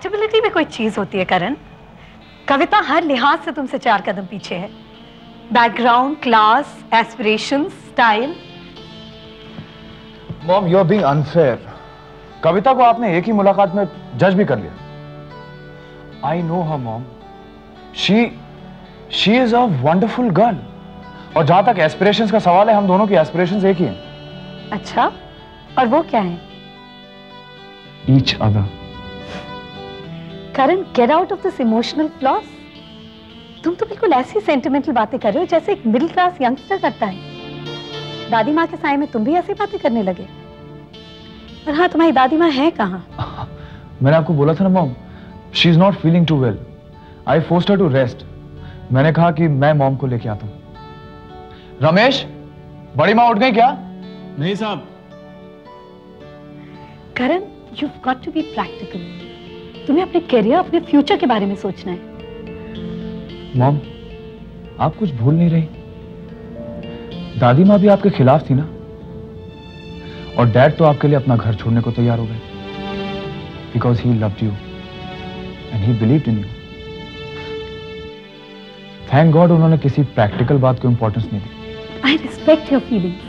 Compatibility में कोई चीज़ होती है करण? कविता हर लिहाज से तुमसे चार कदम पीछे है। Background class aspiration style mom you are being unfair Kavita को आपने एक ही मुलाकात में जज भी कर लिया। I know her mom she she is a wonderful girl और जहाँ तक एस्पिरेशंस का सवाल है हम दोनों की एस्पिरेशंस एक ही हैं। अच्छा? और वो क्या है? Each other Karan get out of this emotional floss तुम तो बिल्कुल ऐसी सेंटिमेंटल बातें कर रहे हो जैसे एक मिडिल क्लास यंगस्टर करता है। दादी माँ के साय में तुम भी ऐसी बातें करने लगे। और हाँ तुम्हारी दादी माँ है कहाँ? मैंने आपको बोला था ना mom she is not feeling too well I forced her to rest मैंने कहा कि मैं मॉम को लेके आता हूँ। रमेश बड़ी माँ उठ गई क्या? नहीं साहब। Karan you got to be practical तुम्हें अपने करियर अपने फ्यूचर के बारे में सोचना है। मॉम आप कुछ भूल नहीं रही। दादी माँ भी आपके खिलाफ थी ना? और डैड तो आपके लिए अपना घर छोड़ने को तैयार हो गए। Because he loved you and he believed in you thank God उन्होंने किसी प्रैक्टिकल बात को इंपॉर्टेंस नहीं दी आई रिस्पेक्ट योर फीलिंग्स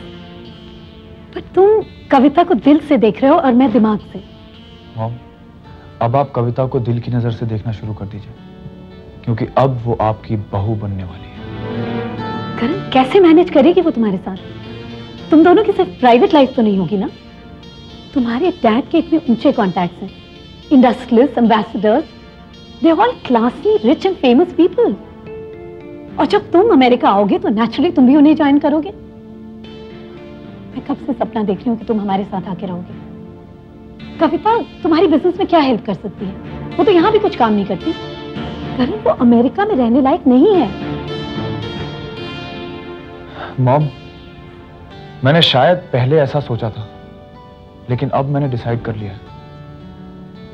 पर तुम कविता को दिल से देख रहे हो और मैं दिमाग से। मॉम अब आप कविता को दिल की नज़र से देखना शुरू कर दीजिए, क्योंकि अब वो आपकी बहू बनने वाली है। करण, कैसे मैनेज करेगी वो तुम्हारे साथ? तुम दोनों की सिर्फ़ प्राइवेट लाइफ तो नहीं होगी ना? तुम्हारे डैड के इतने ऊँचे कॉन्टैक्ट्स हैं। Industrialists ambassadors they all classy rich and famous people और जब तुम अमेरिका आओगे तो नेचुरली तुम भी उन्हें ज्वाइन करोगे। मैं कब से सपना देख रही हूँ कि तुम हमारे साथ आके रहोगे। कविता तुम्हारी बिज़नेस में क्या हेल्प कर सकती है? वो तो यहाँ भी कुछ काम नहीं करती। करण, वो अमेरिका में रहने लायक नहीं है। मॉम, मैंने शायद पहले ऐसा सोचा था, लेकिन अब मैंने डिसाइड कर लिया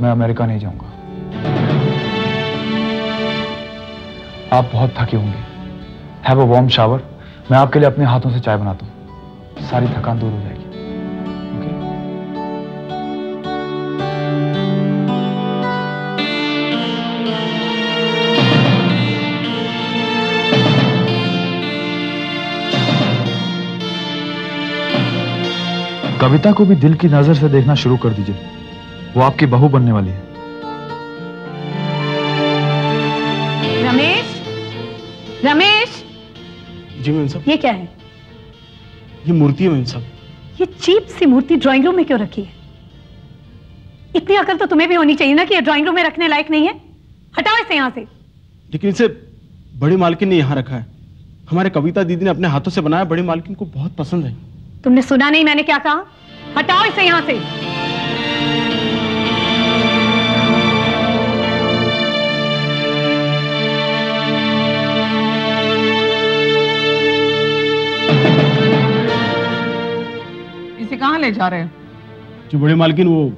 मैं अमेरिका नहीं जाऊँगा। आप बहुत थके होंगे। हैव अ वार्म शावर मैं आपके लिए अपने हाथों से चाय बनाता हूँ। सारी थकान दूर हो जाएगी। कविता को भी दिल की नज़र से देखना शुरू कर दीजिए। वो आपकी बहू बनने वाली है। रमेश? रमेश? जी मैम साहब। ये क्या है? ये मूर्ति है मैम साहब। ये चीप सी मूर्ति ड्राइंग रूम में क्यों रखी है? इतनी अकल तो तुम्हें भी होनी चाहिए ना कि ये ड्राइंग रूम में रखने लायक नहीं है? हटाओ इसे यहाँ से। लेकिन इसे बड़ी मालकिन ने यहाँ रखा है। हमारे कविता दीदी ने अपने हाथों से बनाया। बड़ी मालकिन को बहुत पसंद है। तुमने सुना नहीं मैंने क्या कहा? हटाओ इसे यहाँ से। इसे कहाँ ले जा रहे हो? जो बड़े मालकिन वो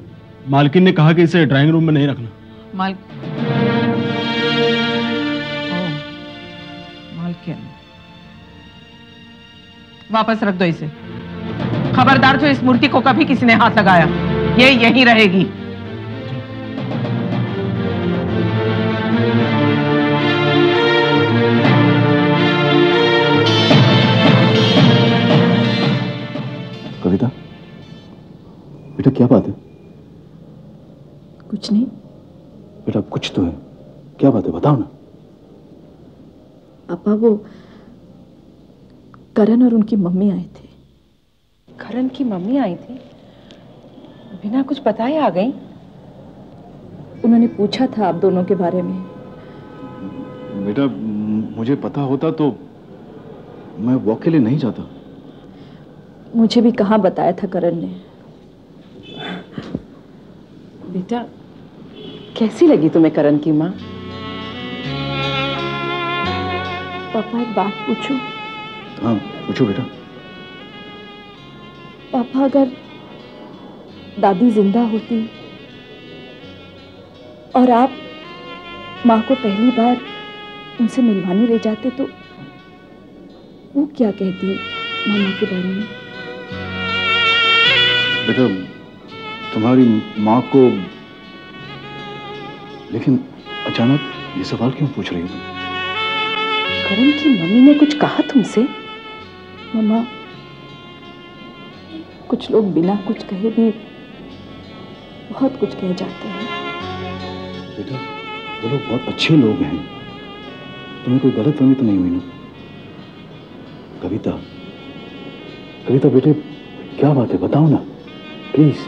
मालकिन ने कहा कि इसे ड्राइंग रूम में नहीं रखना। माल मालकिन। वापस रख दो इसे। खबरदार जो इस मूर्ति को कभी किसी ने हाथ लगाया ये यही रहेगी। कविता बेटा क्या बात है? कुछ नहीं। बेटा कुछ तो है। क्या बात है? बताओ ना। पापा वो करण और उनकी मम्मी आए थे। करण की मम्मी आई थी। बिना कुछ बताए आ गई। उन्होंने पूछा था आप दोनों के बारे में। बेटा मुझे पता होता तो मैं वॉक के लिए नहीं जाता। मुझे भी कहाँ बताया था करण ने। बेटा कैसी लगी तुम्हें करण की माँ? पापा एक बात पूछूँ? हाँ पूछो बेटा। पापा अगर दादी ज़िंदा होती और आप माँ को पहली बार उनसे मिलवाने ले जाते तो वो क्या कहती मामा के बारे में? बेटा तुम्हारी माँ को लेकिन अचानक ये सवाल क्यों पूछ रही हो तुम? करण की मम्मी ने कुछ कहा तुमसे? मम्मा कुछ लोग बिना कुछ कहे भी बहुत कुछ कह जाते हैं। बेटा वो लोग बहुत अच्छे लोग हैं। तुम्हें कोई गलत फहमी तो नहीं हुई ना? कविता कविता बेटे क्या बात है बताओ ना प्लीज़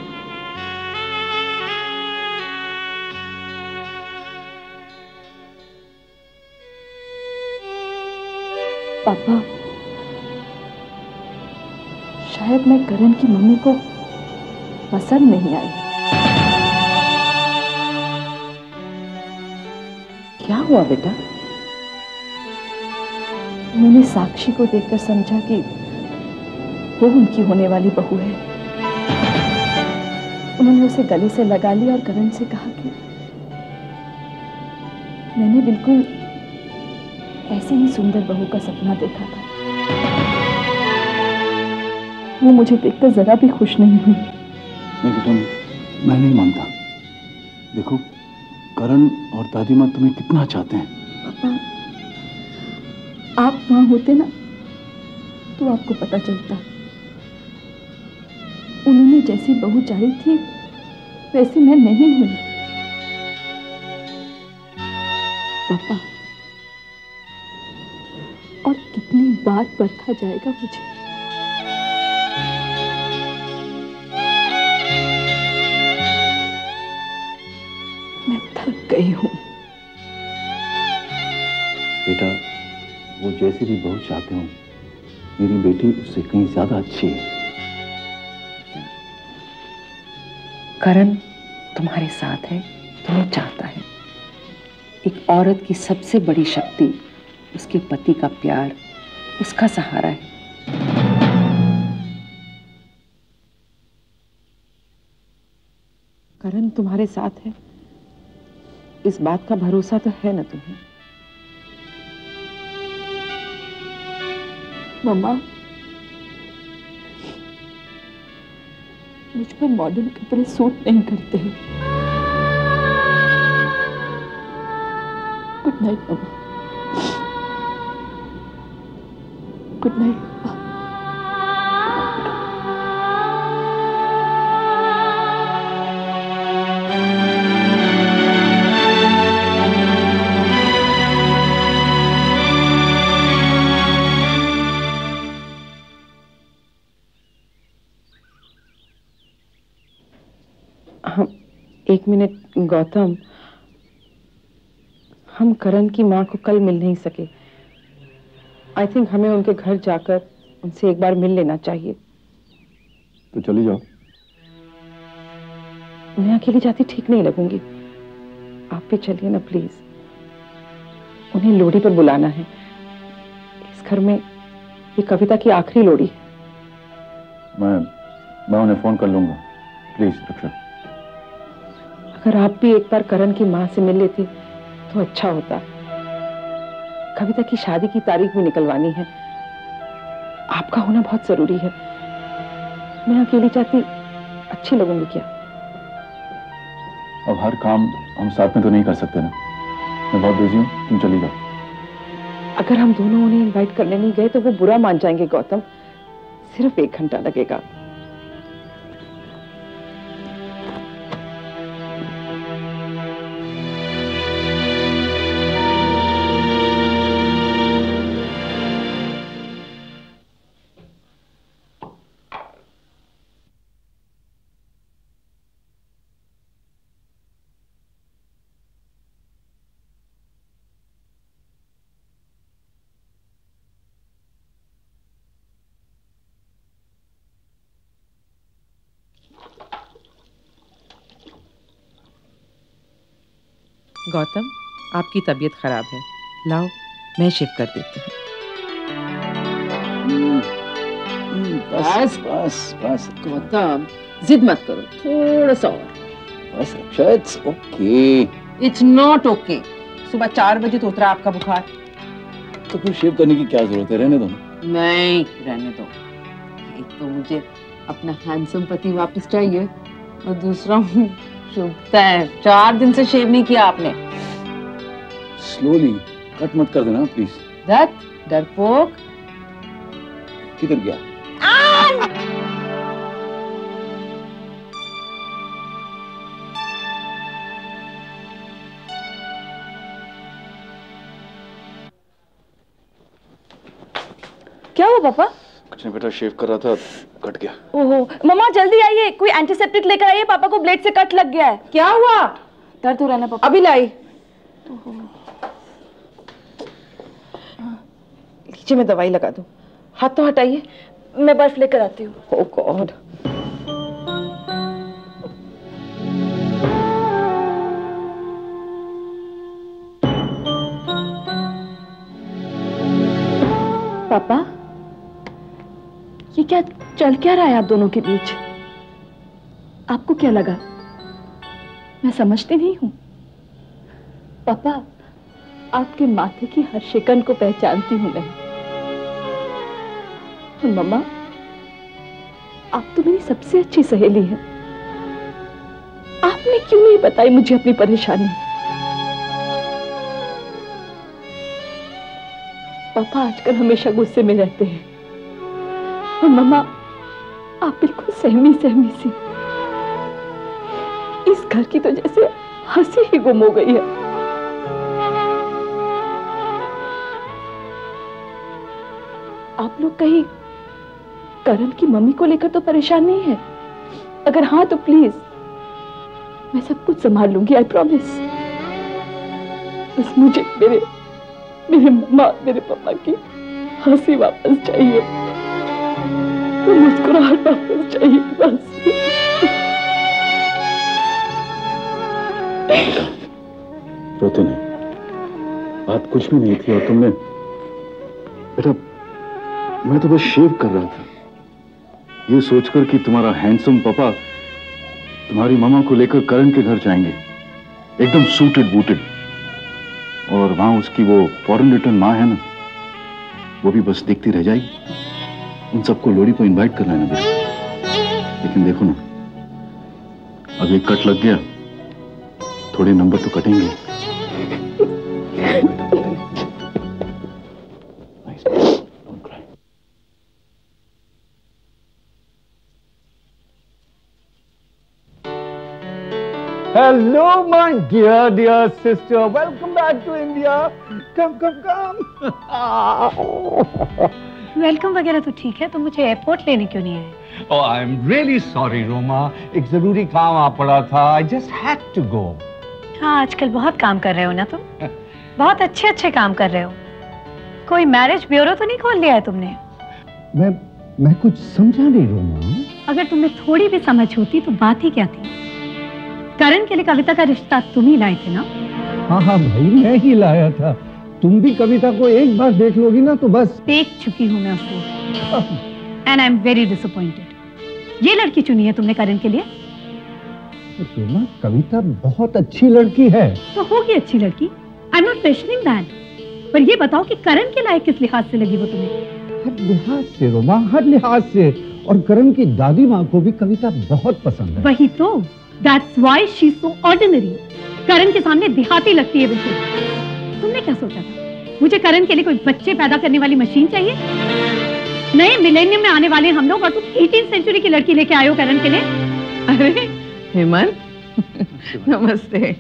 पापा शायद मैं करण की मम्मी को पसंद नहीं आई। क्या हुआ बेटा? उन्होंने साक्षी को देखकर समझा कि वो उनकी होने वाली बहू है। उन्होंने उसे गले से लगा लिया और करण से कहा कि मैंने बिल्कुल ऐसे ही सुंदर बहू का सपना देखा था। वो मुझे देखकर जरा भी खुश नहीं हुई। नहीं बेटा मैं नहीं मानता। देखो करण और दादी माँ तुम्हें कितना चाहते हैं। पापा आप वहाँ होते ना तो आपको पता चलता। उन्होंने जैसी बहू चाही थी वैसी मैं नहीं हूँ। पापा और कितनी बार परखा जाएगा मुझे? बेटा, वो जैसे भी बहुत चाहते हो, मेरी बेटी उससे कहीं ज़्यादा अच्छी है। करण तुम्हारे साथ है, तुम्हें चाहता है। एक औरत की सबसे बड़ी शक्ति उसके पति का प्यार, उसका सहारा है। करण तुम्हारे साथ है, इस बात का भरोसा तो है ना तुम्हें? मम्मा मुझ पर मॉडर्न कपड़े सूट नहीं करते गुड नाइट मम्मा। गुड नाइट हम एक मिनट गौतम। हम करण की माँ को कल मिल नहीं सके। आई थिंक हमें उनके घर जाकर उनसे एक बार मिल लेना चाहिए। तो चली जाओ। मैं अकेली जाती ठीक नहीं लगूँगी। आप भी चलिए ना प्लीज़ उन्हें लोड़ी पर बुलाना है। इस घर में ये कविता की आखिरी लोड़ी है। मैं मैं उन्हें फ़ोन कर लूँगा। प्लीज़ रक्षा अगर आप भी एक बार करण की माँ से मिल लेते तो अच्छा होता। कविता की शादी की तारीख भी निकलवानी है। आपका होना बहुत ज़रूरी है। मैं अकेली जाती अच्छी लगूँगी क्या? अब हर काम हम साथ में तो नहीं कर सकते ना। मैं बहुत बिज़ी हूँ तुम चली जाओ। अगर हम दोनों उन्हें इनवाइट करने नहीं गए तो वो बुरा मान जाएँगे गौतम। सिर्फ़ एक घंटा लगेगा। गौतम आपकी तबीयत खराब है। लाओ मैं शिफ्ट कर देती हूँ। बस बस बस गौतम जिद मत करो थोड़ा सा और। बस Raksha it's okay it's not okay सुबह चार बजे तो उतरा आपका बुखार। तो फिर शेव करने की क्या ज़रूरत है? रहने दो नहीं रहने दो। एक तो मुझे अपना हैंडसम पति वापस चाहिए और दूसरा चुभता है चार दिन से शेव नहीं किया आपने। स्लोली कट मत कर देना प्लीज़ दत्त डरपोक। किधर गया? क्या हुआ पापा? कुछ नहीं बेटा शेव कर रहा था कट गया। ओहो मम्मा जल्दी आइए कोई एंटीसेप्टिक लेकर आइए पापा को ब्लेड से कट लग गया है। क्या हुआ? दर्द हो रहा है ना पापा? अभी लाई। लीजिए मैं दवाई लगा दूँ। हाथ तो हटाइए। मैं बर्फ़ लेकर आती हूँ। ओह गॉड चल क्या रहा है आप दोनों के बीच? आपको क्या लगा? मैं समझती नहीं हूँ। पापा, आपके माथे की हर शिकन को पहचानती हूँ मैं। मम्मा, आप तो मेरी सबसे अच्छी सहेली हैं। आपने क्यों नहीं बताई मुझे अपनी परेशानी? पापा आजकल हमेशा गुस्से में रहते हैं। और मम्मा आप बिल्कुल सहमी सहमी सी। इस घर की तो जैसे हँसी ही गुम हो गई है। आप लोग कहीं करण की मम्मी को लेकर तो परेशान नहीं है? अगर हाँ तो प्लीज़ मैं सब कुछ संभाल लूँगी आई प्रॉमिस बस मुझे मेरे मेरे मम्मा मेरे पापा की हँसी वापस चाहिए। वो मुस्कुराहट वापस चाहिए बस। रोते नहीं। बात कुछ भी नहीं थी और तुमने बेटा, मैं तो बस शेव कर रहा था। ये सोचकर कि तुम्हारा हैंडसम पापा तुम्हारी मामा को लेकर करण के घर जाएँगे। एकदम सूटेड बूटेड और वहाँ उसकी वो फॉरेन रिटर्न माँ है ना, वो भी बस देखती रह जाएगी। उन सबको लोड़ी को इनवाइट कर लेना बेटा लेकिन देखो ना अब एक कट लग गया थोड़े नंबर तो कटेंगे. Hello, my dear, dear sister. Welcome back to India. Come, come, come. Welcome वगैरह तो ठीक है तो मुझे एयरपोर्ट लेने क्यों नहीं आए oh, I'm really sorry, Roma. एक ज़रूरी काम आ पड़ा था. I just had to go. हाँ आजकल बहुत काम कर रहे हो ना तुम बहुत अच्छे अच्छे काम कर रहे हो कोई मैरिज ब्यूरो तो नहीं खोल लिया है तुमने मैं मैं कुछ समझा नहीं, रोमा. अगर तुम्हें थोड़ी भी समझ होती तो बात ही क्या थी करण के लिए कविता का रिश्ता तुम ही लाए थे ना हाँ हाँ भाई मैं ही लाया था. तुम भी कविता को एक बार देख लोगी ना तो बस। देख चुकी हूँ मैं उसको and I am very disappointed ये लड़की चुनी है तुमने करण के लिए? रोमा कविता बहुत अच्छी लड़की है। तो होगी अच्छी लड़की। I am not questioning that पर ये बताओ कि करण के लायक किस लिहाज से लगी वो तुम्हें? हर लिहाज से रोमा हर लिहाज से। और करण की दादी माँ को भी कविता बहुत पसंद है। वही तो। That's why she so ordinary Karan के सामने देहाती लगती है बिल्कुल। तुमने क्या सोचा था? मुझे करण के लिए कोई बच्चे पैदा करने वाली मशीन चाहिए? नए मिलेनियम में आने वाले हम लोग और तुम 18 सेंचुरी की लड़की लेके हो करण के लिए? अरे हेमंत नमस्ते।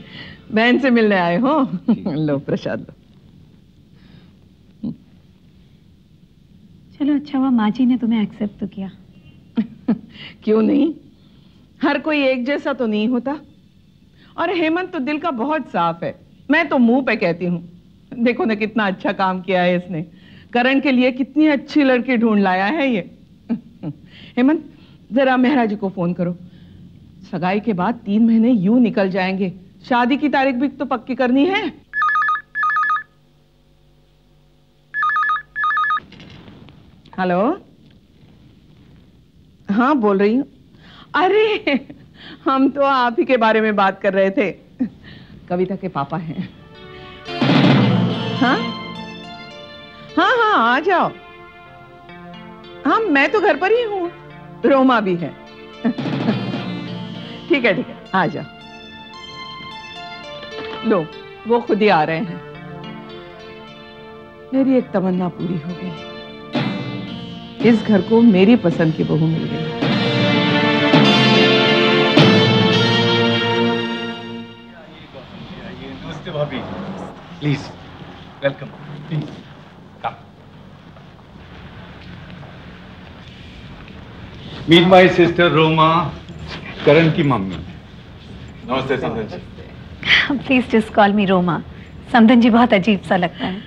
बहन से मिलने आए हो? लो प्रसाद लो। चलो अच्छा हुआ माँ जी ने तुम्हें एक्सेप्ट तो किया। क्यों नहीं? हर कोई एक जैसा तो नहीं होता। और हेमंत तो दिल का बहुत साफ़ है। मैं तो मुँह पे कहती हूँ, देखो ना कितना अच्छा काम किया है इसने। करण के लिए कितनी अच्छी लड़की ढूंढ लाया है ये। हेमंत, जरा मेहरा जी को फ़ोन करो। सगाई के बाद तीन महीने यूँ निकल जाएँगे। शादी की तारीख भी तो पक्की करनी है। हेलो? हाँ बोल रही हूँ। अरे, हम तो आप ही के बारे में बात कर रहे थे। कविता के पापा हैं। हाँ? हाँ हाँ आ जाओ। हाँ मैं तो घर पर ही हूँ। रोमा भी है। ठीक है ठीक है, आ जाओ। लो, वो खुद ही आ रहे हैं। मेरी एक तमन्ना पूरी हो गई। इस घर को मेरी पसंद की बहू मिल गई। नमस्ते भाभी। Please welcome please meet my sister Roma Karan की मम्मी नमस्ते समधन जी please just call me Roma समधन जी बहुत अजीब सा लगता है।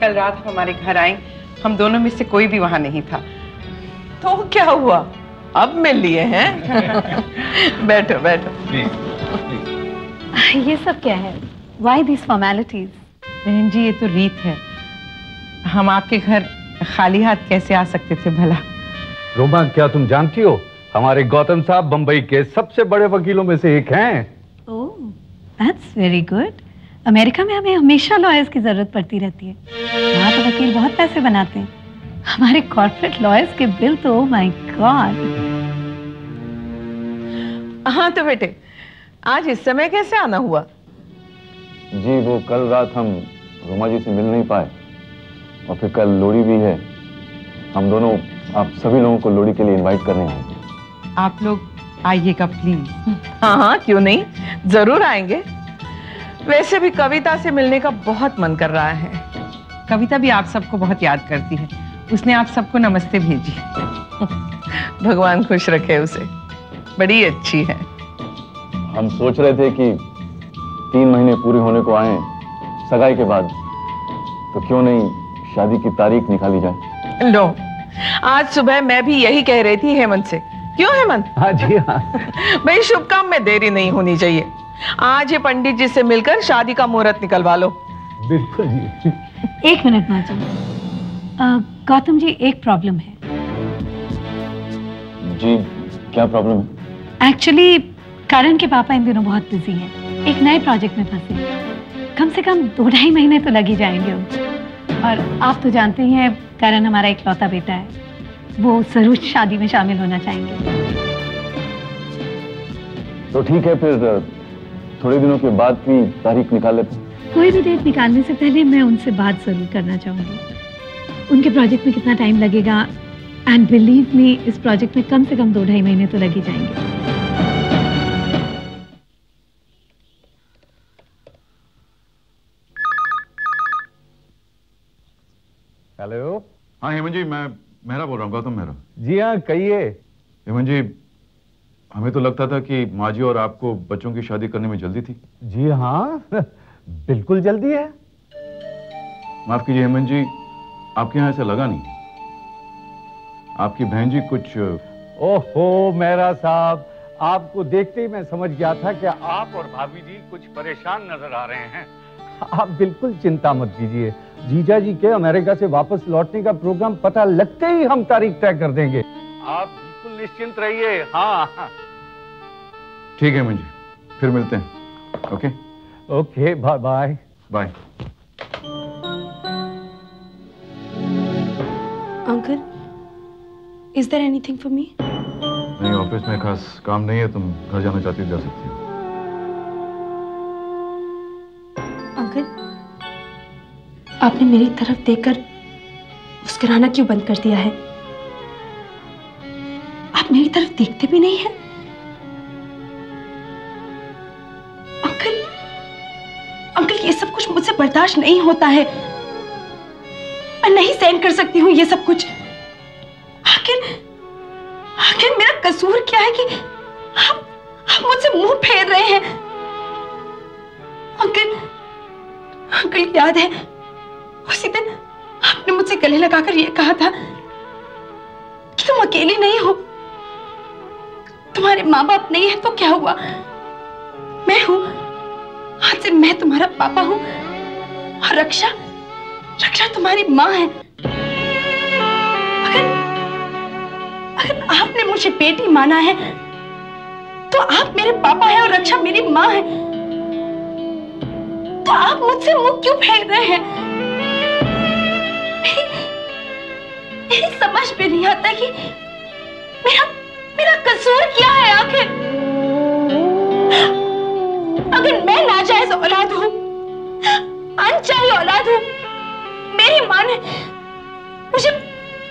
कल रात हमारे घर आए हम दोनों में से कोई भी वहाँ नहीं था। तो क्या हुआ? अब मिल लिए हैं। बैठो बैठो। ये सब क्या है? वाई दिस फॉर्मेलिटीज बहन जी ये तो रीत है। हम आपके घर खाली हाथ कैसे आ सकते थे भला? रोमा क्या तुम जानती हो? हमारे गौतम साहब बंबई के सबसे बड़े वकीलों में से एक हैं। Oh that's very good America में हमें हमेशा लॉयर्स की ज़रूरत पड़ती रहती है। वहाँ तो वकील बहुत पैसे बनाते हैं। हमारे कॉर्पोरेट लॉयर्स के बिल तो oh माय गॉड हाँ तो बेटे आज इस समय कैसे आना हुआ? जी वो कल रात हम रोमा जी से मिल नहीं पाए। और फिर कल लोहड़ी भी है। हम दोनों आप सभी लोगों को लोहड़ी के लिए इनवाइट करने आए आप लोग आइएगा प्लीज़ हाँ हाँ क्यों नहीं? ज़रूर आएँगे। वैसे भी कविता से मिलने का बहुत मन कर रहा है। कविता भी आप सबको बहुत याद करती है। उसने आप सबको नमस्ते भेजी। भगवान खुश रखे उसे। बड़ी अच्छी है। हम सोच रहे थे कि तीन महीने पूरे होने को आए सगाई के बाद तो क्यों नहीं शादी की तारीख निकाली जाए? लो आज सुबह मैं भी यही कह रही थी हेमंत से। क्यों हेमंत? हाँ जी हाँ। भाई शुभ काम में देरी नहीं होनी चाहिए। आज ही पंडित जी से मिलकर शादी का मुहूर्त निकलवा लो। बिल्कुल जी। एक मिनट माँ जी। गौतम जी एक प्रॉब्लम है। जी क्या प्रॉब्लम है? एक्चुअली करण के पापा इन दिनों बहुत बिज़ी हैं। एक नए प्रोजेक्ट में फंसे। कम से कम दो ढाई महीने तो लग ही जाएँगे उनको और आप तो जानते ही हैं करण हमारा एक इकलौता बेटा है। वो ज़रूर शादी में शामिल होना चाहेंगे। तो ठीक है फिर थोड़े दिनों के बाद की तारीख निकाल लेते कोई भी डेट निकालने से पहले मैं उनसे बात ज़रूर करना चाहूँगी। उनके प्रोजेक्ट में कितना टाइम लगेगा? एंड बिलीव मी इस प्रोजेक्ट में कम से कम दो ढाई महीने तो लग ही जाएँगे। हेलो हाँ हेमंत जी मैं मेहरा बोल रहा हूँ गौतम मेहरा। जी हाँ कहिए। हेमंत जी हमें तो लगता था कि माँ जी और आपको बच्चों की शादी करने में जल्दी थी। जी हाँ बिल्कुल जल्दी है। माफ़ कीजिए हेमंत जी आपके यहाँ ऐसा लगा नहीं। आपकी बहन जी कुछ ओहो मेहरा साहब आपको देखते ही मैं समझ गया था कि आप और भाभी जी कुछ परेशान नज़र आ रहे हैं। आप बिल्कुल चिंता मत कीजिए। जीजा जी के अमेरिका से वापस लौटने का प्रोग्राम पता लगते ही हम तारीख तय कर देंगे। आप बिल्कुल निश्चिंत रहिए। हाँ ठीक है जी फिर मिलते हैं। Okay? Okay bye bye. Bye. Uncle is there anything for me नहीं ऑफ़िस में खास काम नहीं है तुम घर जाना चाहती हो जा सकती हो। अंकल? आपने मेरी तरफ़ देखकर मुस्कुराना क्यों बंद कर दिया है? आप मेरी तरफ़ देखते भी नहीं हैं? अंकल अंकल, ये सब कुछ मुझसे बर्दाश्त नहीं होता है। मैं नहीं सहन कर सकती हूँ ये सब कुछ। आखिर आखिर मेरा कसूर क्या है कि आप आप मुझसे मुँह फेर रहे हैं? अंकल अंकल, याद है? उसी दिन आपने मुझसे गले लगाकर यह कहा था कि तुम अकेली नहीं हो। तुम्हारे माँ बाप नहीं है तो क्या हुआ? मैं हूँ। आज से मैं तुम्हारा पापा हूँ। और रक्षा रक्षा तुम्हारी माँ है। अगर अगर आपने मुझे बेटी माना है तो आप मेरे पापा हैं और रक्षा मेरी माँ है। तो आप मुझसे मुँह क्यों फेर रहे हैं? समझ में नहीं आता कि मेरा मेरा कसूर क्या है आखिर? अगर मैं नाजायज औलाद अनचाही औलाद हूँ, मेरी माँ ने मुझे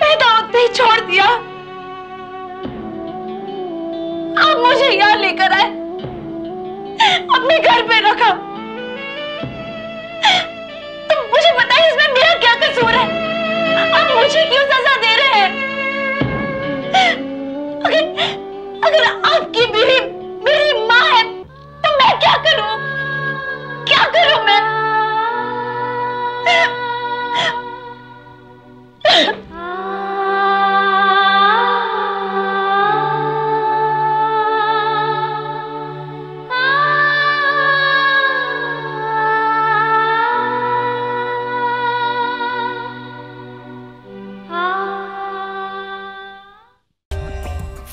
पैदा होते ही छोड़ दिया। आप मुझे यहाँ लेकर आए, अपने घर पे रखा। बताइए, इसमें मेरा क्या कसूर है? आप मुझे क्यों सजा दे रहे हैं? अगर अगर आपकी बीवी मेरी माँ है तो मैं क्या करूँ? क्या करूँ मैं?